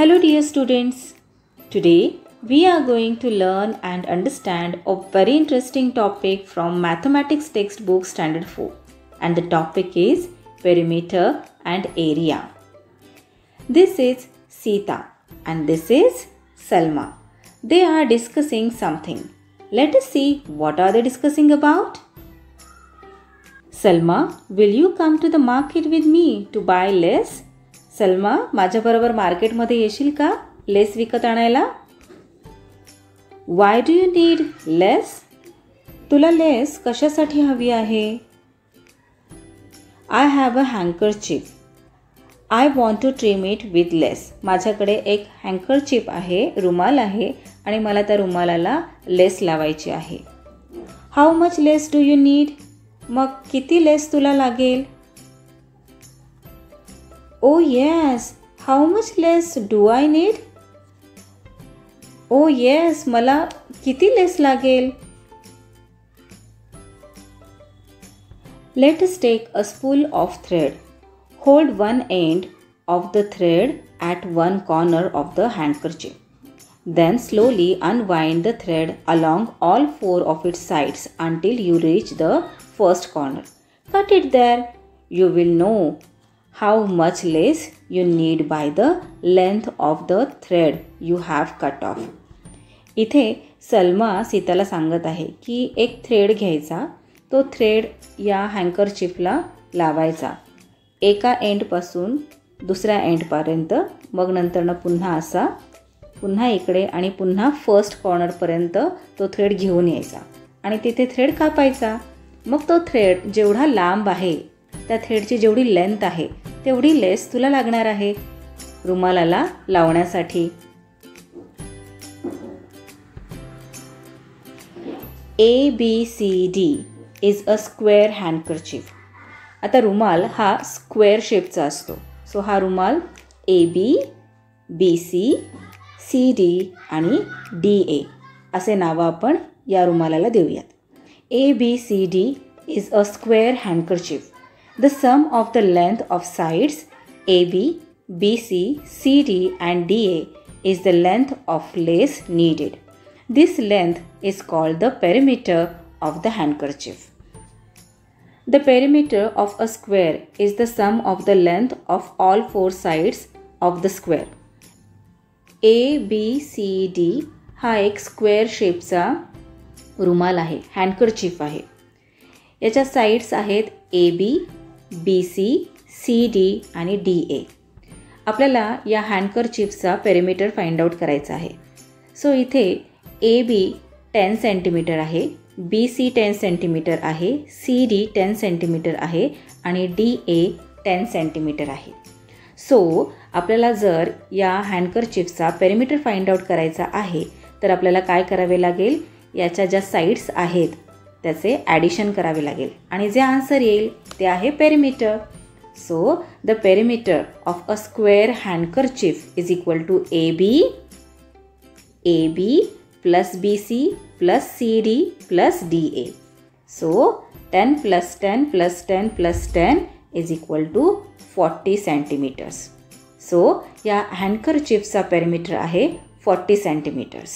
Hello, dear students. Today we are going to learn and understand a very interesting topic from Mathematics textbook Standard 4, and the topic is perimeter and area. This is Sita and this is Salma. They are discussing something. Let us see what are they discussing about. Salma, will you come to the market with me to buy lace? Salma माझ्याबरोबर मार्केटमध्ये येशील का? Lace विकत आणायला? Why do you need lace तुला lace कशासाठी हवी आहे? I have a handkerchief I want to trim it with lace माझ्याकडे एक हँकर चिप आहे रुमाल आहे आणि मला त्या रुमालाला लेस लावायची आहे. How much lace do you need मग किती लेस तुला लागेल? Oh yes how much less do I need oh yes मला किती लेस लागेल let us take a spool of thread. Hold one end of the thread at one corner of the handkerchief. Then slowly unwind the thread along all four of its sides until you reach the first corner. Cut it there. You will know how much lace you need by the length of the thread you have cut off. इथे सलमा सीताला सांगत आहे की एक thread घ्यायचा तो thread या हँकरचिपला लावायचा. एका एंडपासून दुसऱ्या एंडपर्यंत मग नंतरनं पुन्हा असा पुन्हा इकडे आणि पुन्हा फर्स्ट कॉर्नरपर्यंत तो थ्रेड घेऊन यायचा. आणि तिथे थ्रेड कापायचा. मग तो थ्रेड जेवढा लांब आहे त्या थ्रेडची जेवढी लेंथ आहे तेवढी लेस तुला लागणार आहे. रुमालाला लावण्यासाठी. A B C D is a square handkerchief आता रुमाल हा स्क्वेअर शेपचा असतो. सो हा रुमाल A B B C C D आणि डी ए असे नावं आपण या रुमालाला देऊयात. A B C D is a square handkerchief the sum of the length of sides AB, BC, CD and DA is the length of lace needed. This length is called the perimeter of the handkerchief. The perimeter of a square is the sum of the length of all four sides of the square. A, B, C, D हा एक square शेपचा रुमाल आहे हँडकरचीफ आहे याच्या sides आहेत A B B C C D आणि D A आपल्याला या हँडकरचीफचा पेरिमीटर फाइंड आउट करायचा आहे. सो इथे ए बी टेन सेंटीमीटर आहे बी सी टेन सेंटीमीटर आहे सी डी टेन सेंटीमीटर आहे आणि डी ए टेन सेंटीमीटर आहे. सो आपल्याला जर या हँडकर चिप्सचा पेरिमीटर फाइंड आउट करायचा आहे तर आपल्याला काय करावे लागेल? याच्या ज्या साईड्स आहेत त्याचे ॲडिशन करावे लागेल. आणि जे आन्सर येईल ते आहे perimeter so the perimeter of a square handkerchief is equal to A B A B plus B C plus C D plus D A so ten plus ten plus ten plus ten is equal to forty centimetres so या हँडकरचिफचा perimeter आहे forty centimetres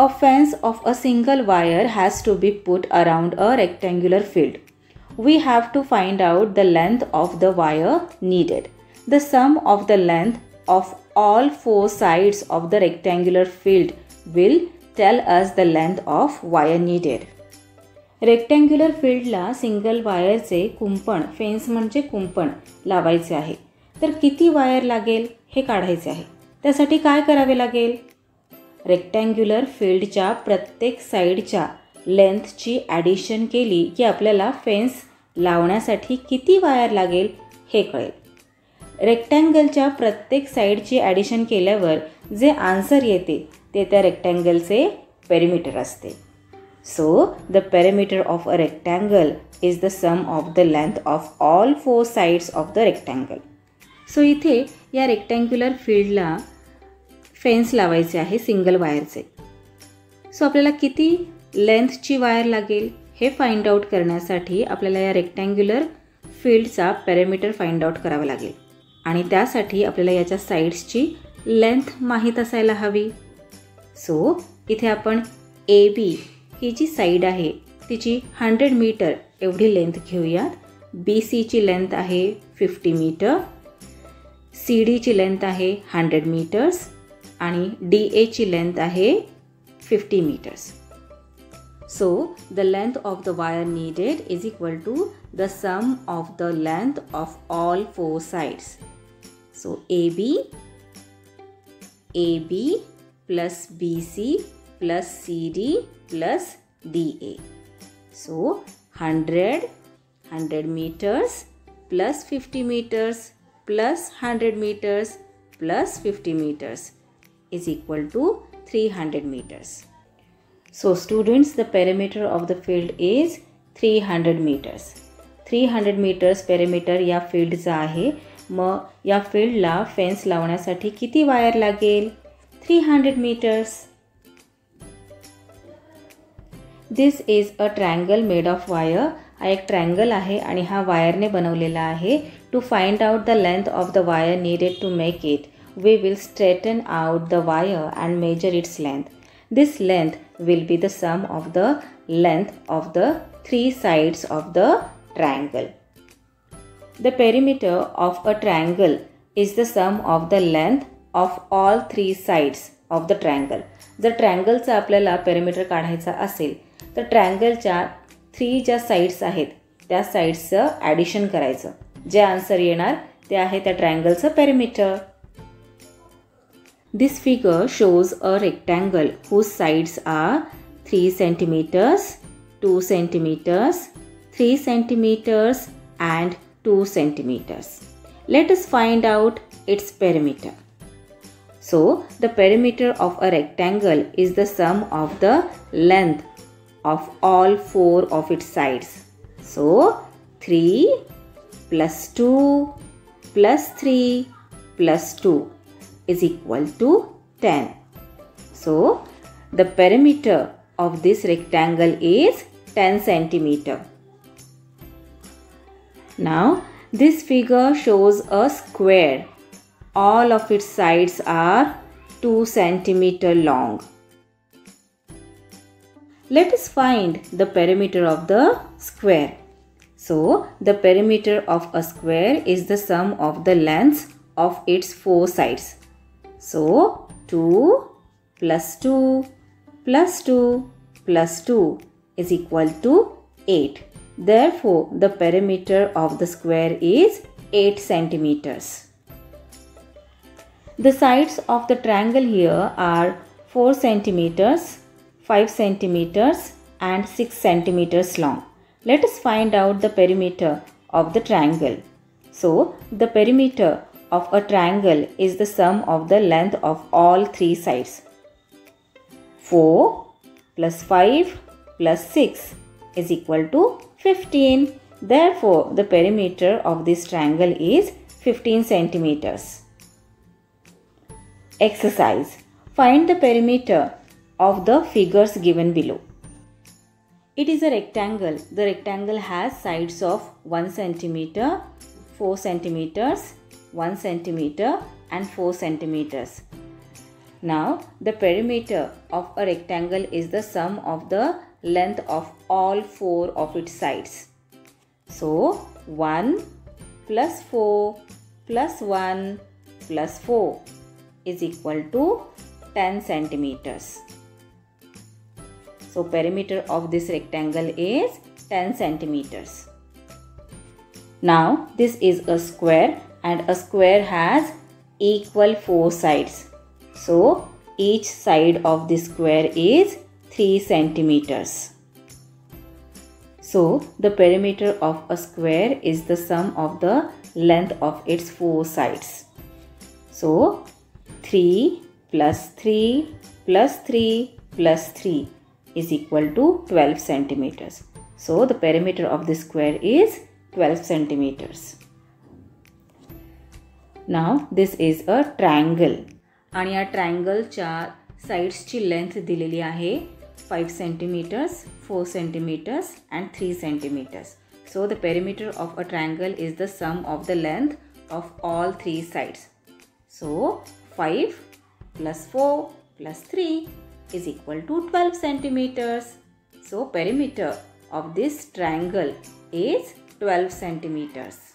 A fence of a single wire has to be put around a rectangular field. We have to find out the length of the wire needed. The sum of the length of all four sides of the rectangular field will tell us the length of wire needed. Rectangular फील्डला single वायरचे कुंपण fence म्हणजे कुंपण लावायचे आहे तर किती wire लागेल हे काढायचे आहे त्यासाठी काय करावे लागेल रेक्टँग्युलर फील्डच्या प्रत्येक साईडच्या लेंथची ॲडिशन केली की आपल्याला फेन्स लावण्यासाठी किती वायर लागेल हे कळेल. रेक्टँगलच्या प्रत्येक साईडची ॲडिशन केल्यावर जे आन्सर येते ते त्या रेक्टँगलचे पेरिमीटर असते. So the perimeter of a rectangle is the sum of the length of all four sides of the rectangle so इथे या रेक्टँग्युलर फील्डला फेन्स लावायचे आहे सिंगल वायरचे. सो आपल्याला किती लेंथची वायर लागेल हे फाइंड आउट करण्यासाठी आपल्याला या रेक्टँग्युलर फील्डचा पॅरामीटर फाइंड आउट करावा लागेल. आणि त्यासाठी आपल्याला याच्या साईड्सची लेंथ माहीत असायला हवी. सो इथे आपण A B he G side आहे तिची हंड्रेड मीटर एवढी लेंथ घेऊयात. बी सीची लेंथ आहे फिफ्टी मीटर सी डीची लेंथ आहे हंड्रेड मीटर्स आणि डी एची लेंथ आहे fifty metres So the length of the wire needed is equal to the sum of the length of all four sides. So AB, AB plus BC plus CD plus DA. So 100, 100 meters plus 50 meters plus 100 meters plus 50 meters is equal to 300 meters. So students, the perimeter of the field is 300 meters. 300 meters perimeter या फील्डचा आहे मग या फील्डला fence लावण्यासाठी किती wire लागेल 300 meters. This is a triangle made of wire हा एक triangle आहे आणि हा वायरने बनवलेला आहे to find out the length of the wire needed to make it we will straighten out the wire and measure its length. This length will be the sum of the length of the three sides of the triangle. The perimeter of a triangle is the sum of the length of all three sides of the triangle. जर ट्रँगलचा आपल्याला perimeter काढायचा असेल तर ट्रँगलच्या three ज्या sides आहेत त्या साईड्सचं addition करायचं जे आन्सर येणार ते आहे त्या ट्रँगलचं perimeter This figure shows a rectangle whose sides are 3 centimeters, 2 centimeters, 3 centimeters and 2 centimeters. Let us find out its perimeter. So, the perimeter of a rectangle is the sum of the length of all four of its sides. So, 3 plus 2 plus 3 plus 2 is equal to 10. So, the perimeter of this rectangle is 10 centimeter. Now, this figure shows a square. All of its sides are 2 centimeter long. Let us find the perimeter of the square. So, the perimeter of a square is the sum of the lengths of its four sides. So 2 plus 2 plus 2 plus 2 is equal to 8. Therefore, the perimeter of the square is 8 centimeters. The sides of the triangle here are 4 centimeters, 5 centimeters and 6 centimeters long. Let us find out the perimeter of the triangle. So, the perimeter of a triangle is the sum of the length of all three sides. 4 plus 5 plus 6 is equal to 15. Therefore, the perimeter of this triangle is 15 centimeters. Exercise. Find the perimeter of the figures given below. It is a rectangle. The rectangle has sides of 1 centimeter, 4 centimeters, 1 centimeter and 4 centimeters. Now the perimeter of a rectangle is the sum of the length of all four of its sides. So 1 plus 4 plus 1 plus 4 is equal to 10 centimeters. So perimeter of this rectangle is 10 centimeters. Now this is a square and a square has equal four sides. So each side of the square is 3 centimeters. So the perimeter of a square is the sum of the length of its four sides. So 3 plus 3 plus 3 plus 3 is equal to 12 centimeters. So the perimeter of the square is 12 centimeters. Now this is a triangle आणि या ट्रायंगलच्या साईड्सची length दिलेली आहे five centimetres four centimetres and three centimetres so the perimeter of a triangle is the sum of the length of all three sides. So 5 plus 4 plus 3 is equal to 12 centimeters. So perimeter of this triangle is 12 centimeters.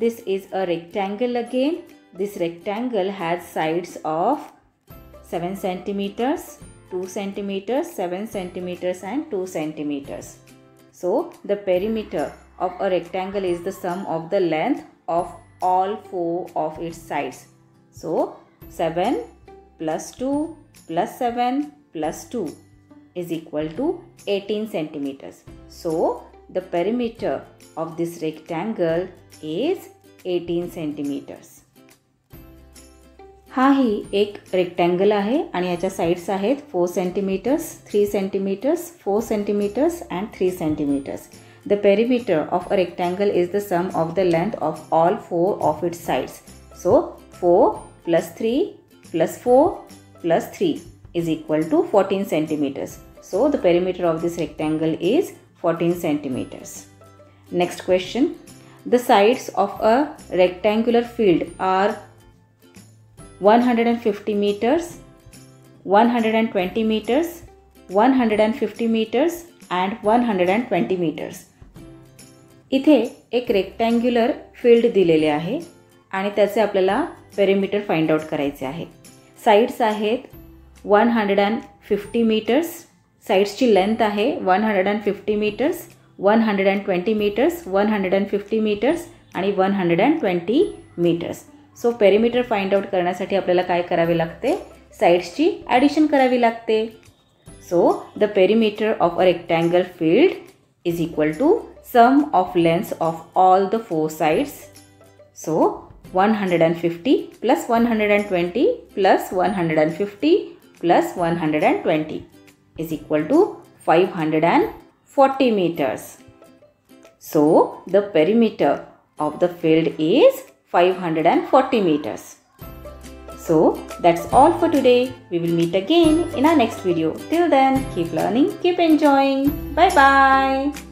This is a rectangle again. This rectangle has sides of 7 centimeters, 2 centimeters, 7 centimeters and 2 centimeters. So the perimeter of a rectangle is the sum of the length of all four of its sides. So 7 plus 2 plus 7 plus 2 is equal to 18 centimeters. So the perimeter of this rectangle is 18 centimeters. हा ही एक rectangle आहे आणि याच्या sides आहेत four centimetres three centimetres four centimetres and three centimetres the perimeter of a rectangle is the sum of the length of all four of its sides so four plus three plus four plus three is equal to 14 centimeters. So the perimeter of this rectangle is 14 centimeters. Next question. The sides of a rectangular field are 150 meters, 120 meters, 150 meters and 120 meters. इथे एक rectangular field दिलेले आहे आणि त्याचे आपल्याला perimeter find out करायचे आहे sides आहेत one hundred and fifty metres साईड्सची length आहे one hundred and fifty metres one hundred and twenty metres one hundred and fifty metres आणि one hundred and twenty metres. So perimeter find out करण्यासाठी आपल्याला काय करावे लागते? साईड्सची addition करावी लागते. So the perimeter of a rectangle field is equal to sum of lengths of all the four sides so one hundred and fifty plus one hundred and twenty plus one hundred and fifty plus one hundred and twenty is equal to 540 meters. So the perimeter of the field is 540 meters. So that's all for today. We will meet again in our next video. Till then, keep learning, keep enjoying. Bye bye.